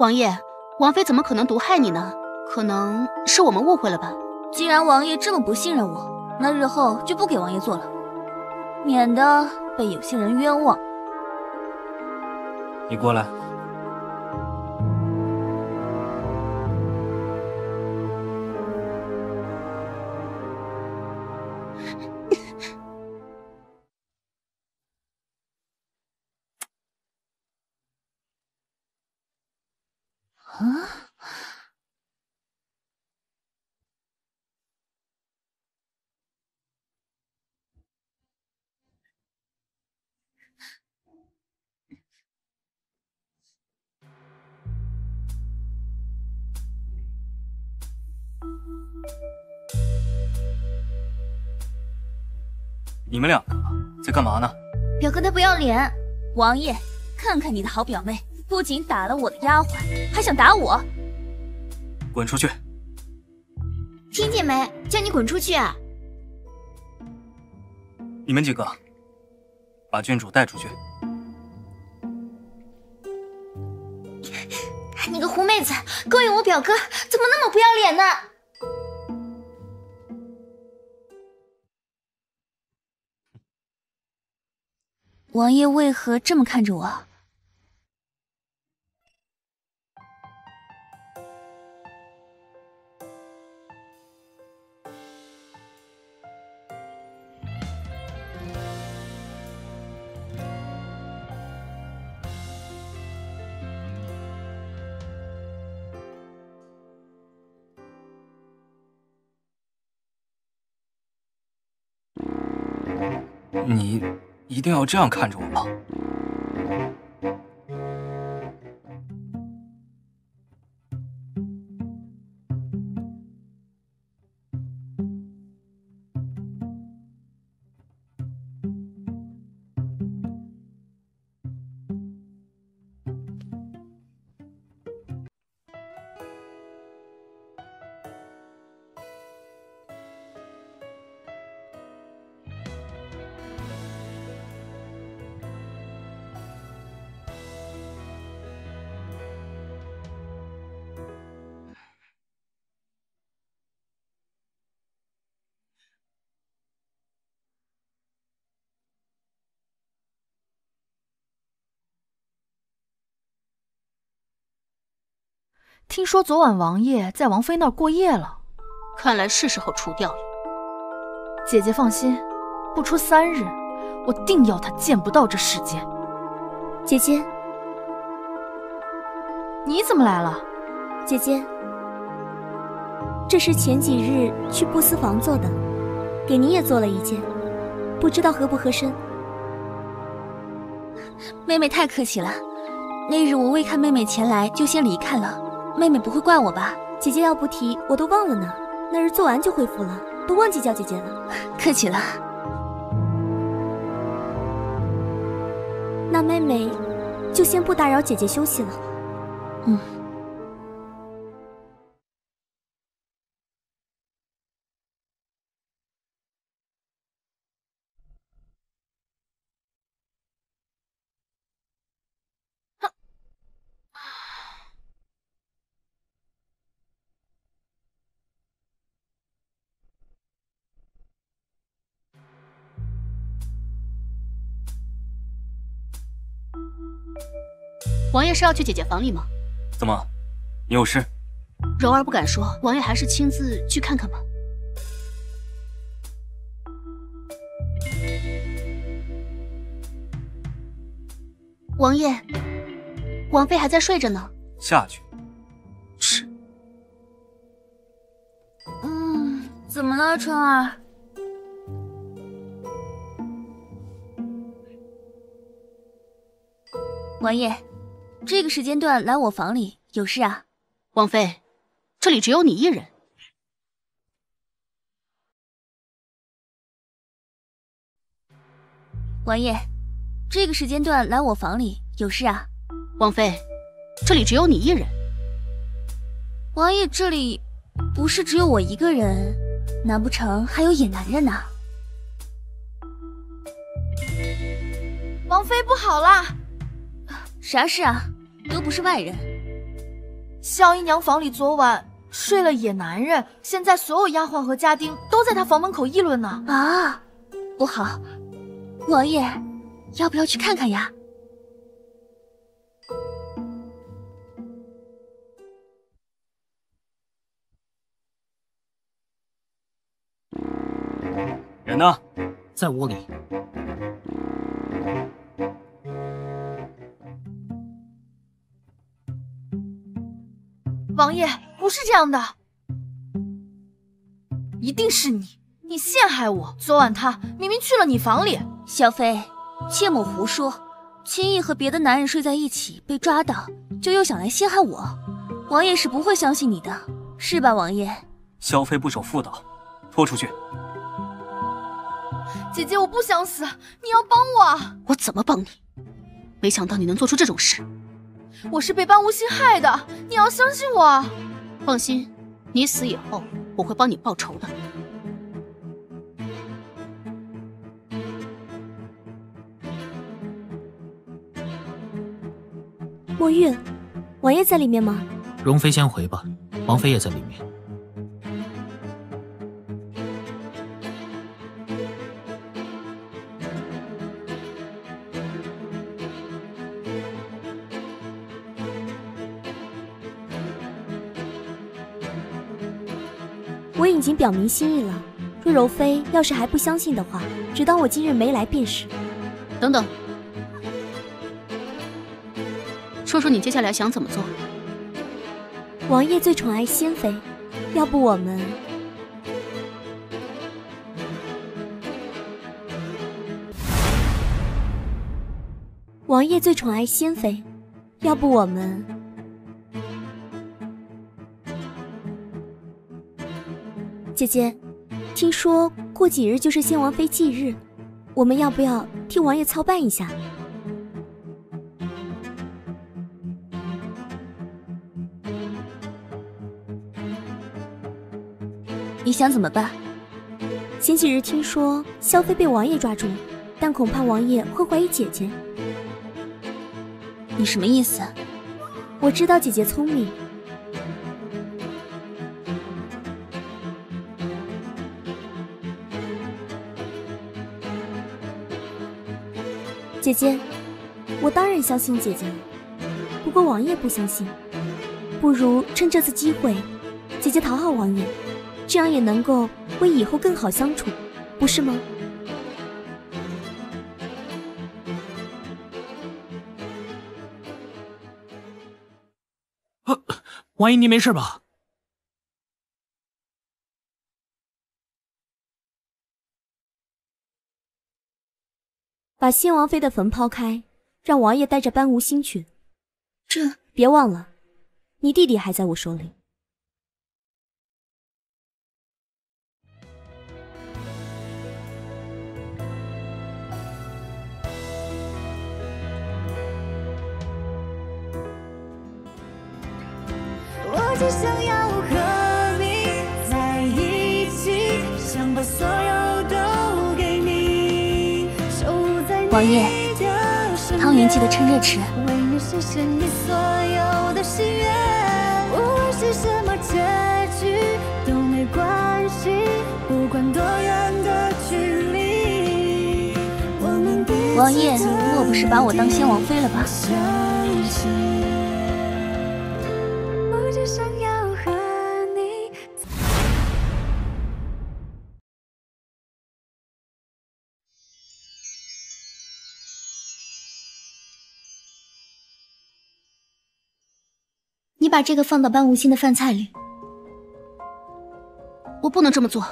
王爷，王妃怎么可能毒害你呢？可能是我们误会了吧。既然王爷这么不信任我，那日后就不给王爷做了，免得被有些人冤枉。你过来。你们两个在干嘛呢？表哥他不要脸！王爷，看看你的好表妹，不仅打了我的丫鬟，还想打我！滚出去！听见没？叫你滚出去！你们几个，把郡主带出去！你个狐妹子，勾引我表哥，怎么那么不要脸呢？王爷为何这么看着我？你。一定要这样看着我吗？听说昨晚王爷在王妃那儿过夜了，看来是时候除掉了。姐姐放心，不出三日，我定要他见不到这世间。姐姐，你怎么来了？姐姐，这是前几日去布丝房做的，给您也做了一件，不知道合不合身。妹妹太客气了，那日我未看妹妹前来，就先离开了。妹妹不会怪我吧？姐姐要不提，我都忘了呢。那日做完就恢复了，都忘记叫姐姐了。客气了。那妹妹就先不打扰姐姐休息了。嗯。王爷是要去姐姐房里吗？怎么，你有事？柔儿不敢说，王爷还是亲自去看看吧。王爷，王妃还在睡着呢。下去。是。嗯，怎么了，春儿？王爷。这个时间段来我房里有事啊，王妃，这里只有你一人。王爷，这个时间段来我房里有事啊，王妃，这里只有你一人。王爷，这里不是只有我一个人，难不成还有野男人呢？王妃不好了！啥事啊？都不是外人。萧姨娘房里昨晚睡了野男人，现在所有丫鬟和家丁都在她房门口议论呢。啊，不好，王爷，要不要去看看呀？人呢？在屋里。王爷，不是这样的，一定是你，你陷害我。昨晚他明明去了你房里。萧妃，切莫胡说，轻易和别的男人睡在一起被抓到，就又想来陷害我，王爷是不会相信你的，是吧，王爷？萧妃不守妇道，拖出去。姐姐，我不想死，你要帮我。我怎么帮你？没想到你能做出这种事。我是被班无心害的，你要相信我。放心，你死以后，我会帮你报仇的。墨玉，王爷在里面吗？容妃先回吧，王妃也在里面。表明心意了，若柔妃要是还不相信的话，只当我今日没来便是。等等，说说你接下来想怎么做？王爷最宠爱仙妃，要不我们……王爷最宠爱仙妃，要不我们……姐姐，听说过几日就是先王妃忌日，我们要不要替王爷操办一下？你想怎么办？前几日听说萧妃被王爷抓住，但恐怕王爷会怀疑姐姐。你什么意思？我知道姐姐聪明。姐姐，我当然相信姐姐了。不过王爷不相信，不如趁这次机会，姐姐讨好王爷，这样也能够为以后更好相处，不是吗？王爷，您没事吧？把先王妃的坟抛开，让王爷带着班无心去。这别忘了，你弟弟还在我手里。多远的距离，我们彼此王爷莫不是把我当先王妃了吧？把这个放到班无心的饭菜里。我不能这么做。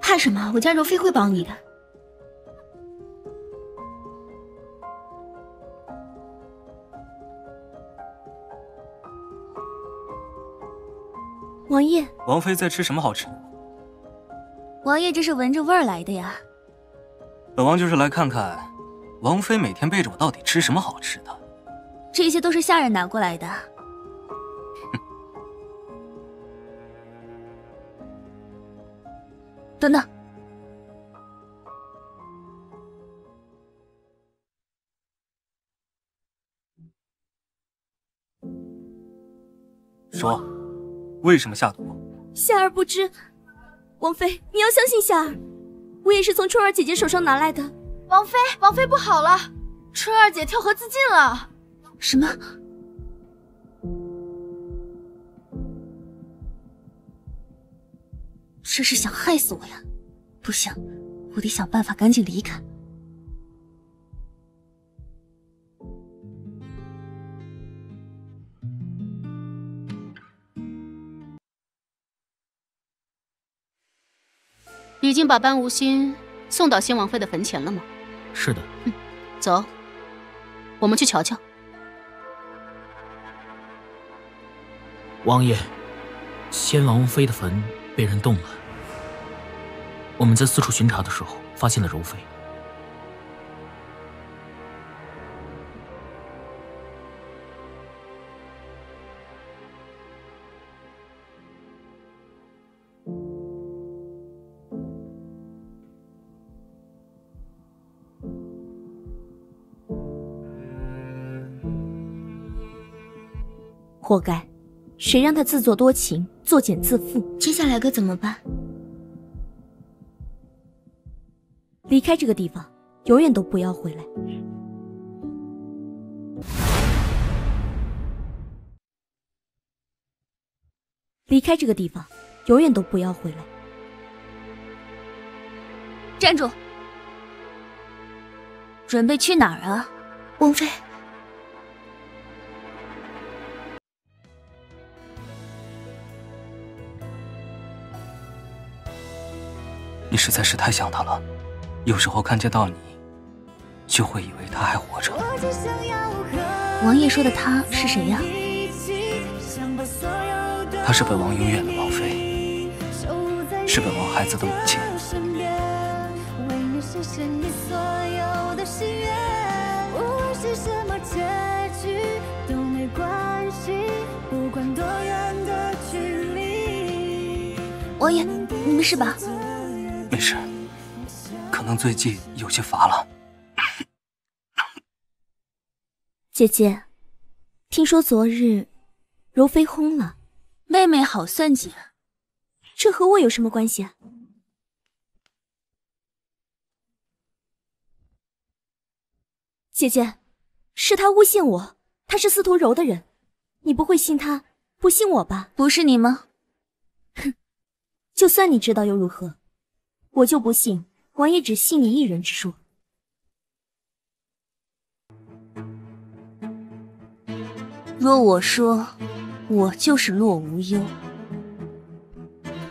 怕什么？我家柔妃会帮你的。王爷，王妃在吃什么好吃的？王爷这是闻着味儿来的呀。本王就是来看看，王妃每天背着我到底吃什么好吃的。这些都是下人拿过来的。等等，说，为什么下毒？夏儿不知，王妃，你要相信夏儿，我也是从春儿姐姐手上拿来的。王妃，王妃不好了，春儿姐跳河自尽了。什么？这是想害死我呀！不行，我得想办法赶紧离开。已经把班无心送到先王妃的坟前了吗？是的。嗯，走，我们去瞧瞧。王爷，先王妃的坟被人动了。我们在四处巡查的时候，发现了柔妃。活该，谁让他自作多情，作茧自缚？接下来该怎么办？离开这个地方，永远都不要回来。离开这个地方，永远都不要回来。站住！准备去哪儿啊，王妃？你实在是太想他了，有时候看见到你，就会以为他还活着。王爷说的他是谁呀？她是本王永远的王妃，是本王孩子的母亲。王爷，你没事吧？能最近有些乏了。姐姐，听说昨日柔妃轰了，妹妹好算计，这和我有什么关系啊？姐姐，是他诬陷我，他是司徒柔的人，你不会信他，不信我吧？不是你吗？哼，就算你知道又如何？我就不信王爷只信你一人之说。若我说我就是洛无忧，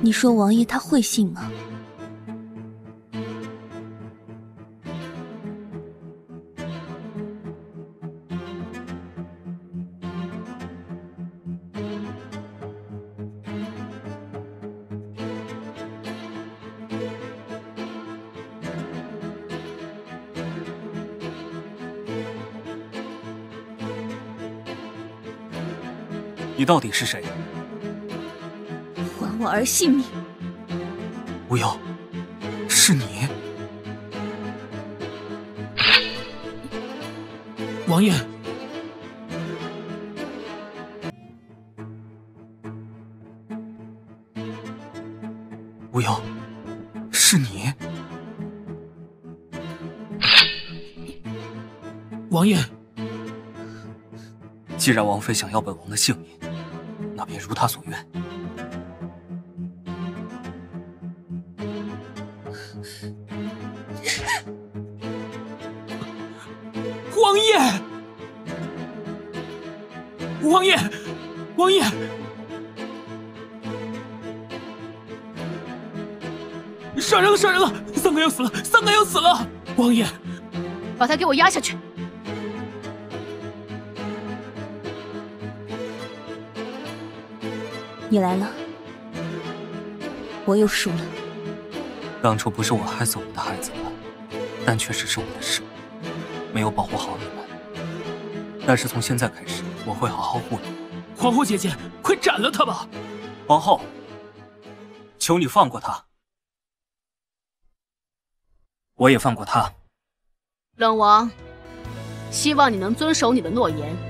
你说王爷他会信吗？你到底是谁？还我儿性命！无忧，是你，王爷。无忧，是你，王爷。既然王妃想要本王的性命，如他所愿。王爷，王爷，王爷，杀人了！杀人了！三哥要死了！三哥要死了！王爷，把他给我压下去！你来了，我又输了。当初不是我害死我的孩子的，但确实是我的事，没有保护好你们。但是从现在开始，我会好好护你。皇后姐姐，快斩了他吧！皇后，求你放过他，我也放过他。冷王，希望你能遵守你的诺言。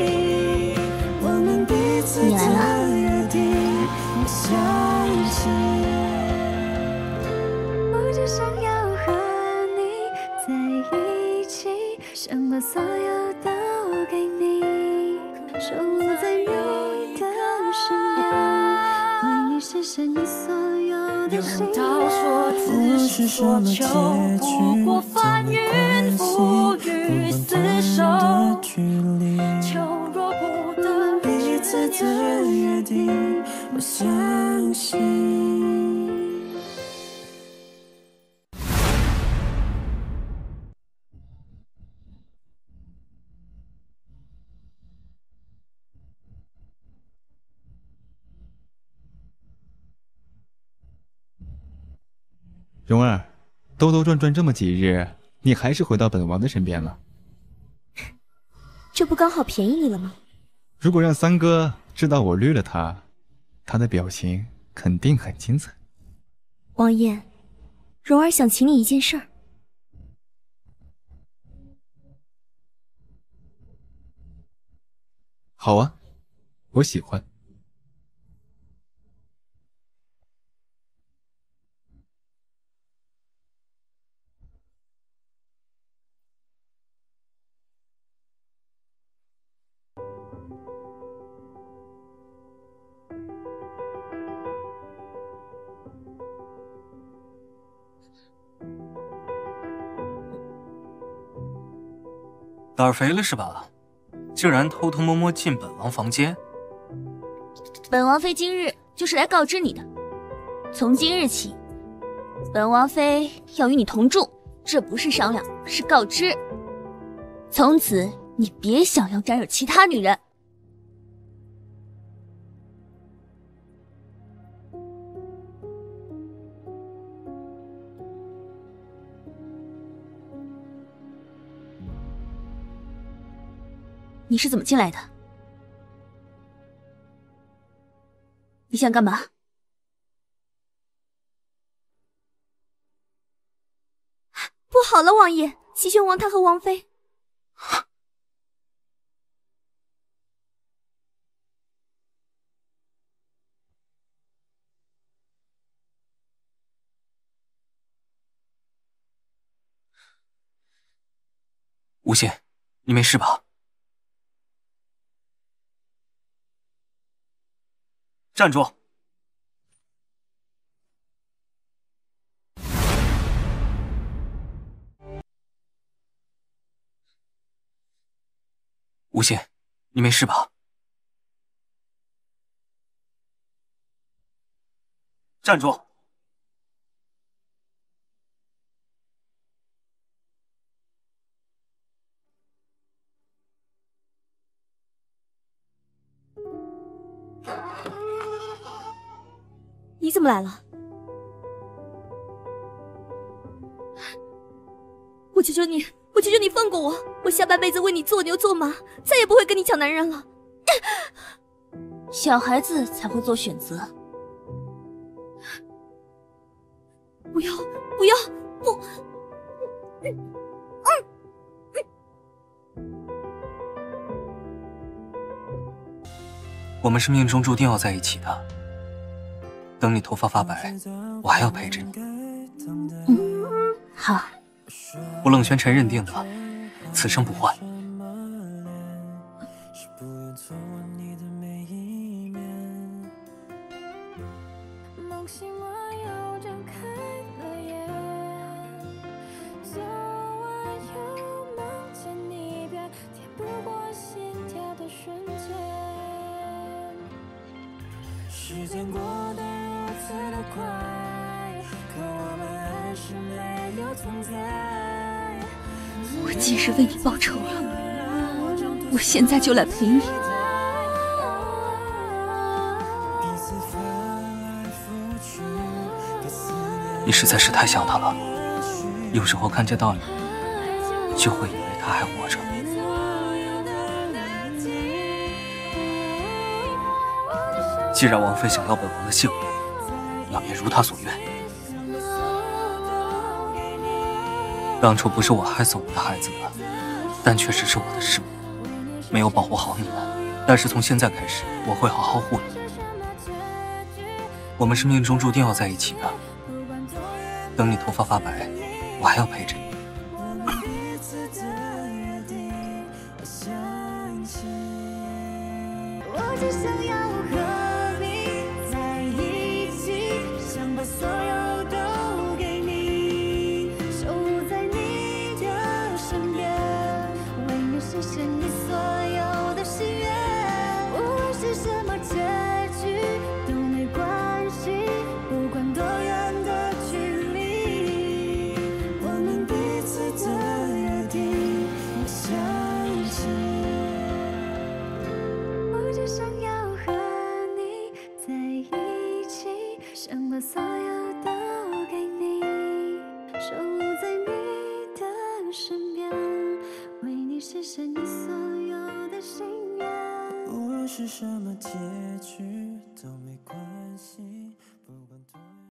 有的心愿。不是什么结局，不管关系，不蓉儿，兜兜转转这么几日，你还是回到本王的身边了。这不刚好便宜你了吗？如果让三哥知道我绿了他，他的表情肯定很精彩。王爷，蓉儿想请你一件事儿。好啊，我喜欢。胆肥了是吧？竟然偷偷摸摸进本王房间。本王妃今日就是来告知你的，从今日起，本王妃要与你同住，这不是商量，是告知。从此你别想要沾惹其他女人。你是怎么进来的？你想干嘛？不好了，王爷，齐宣王他和王妃。无羡，你没事吧？站住！无心，你没事吧？站住！怎么来了？我求求你，我求求你放过我！我下半辈子为你做牛做马，再也不会跟你抢男人了。小孩子才会做选择。不要，不要，不！我们是命中注定要在一起的。等你头发发白，我还要陪着你。嗯，好。我冷玄尘认定的，此生不换。时间过得快的快。可我们还是没有存在。我今日为你报仇了，我现在就来陪你。你实在是太像他了，有时候看见到你，就会以为他还活着。既然王妃想要本王的性命。也如他所愿。当初不是我害死我的孩子的，但确实是我的失误，没有保护好你们。但是从现在开始，我会好好护你。我们是命中注定要在一起的。等你头发发白，我还要陪着你。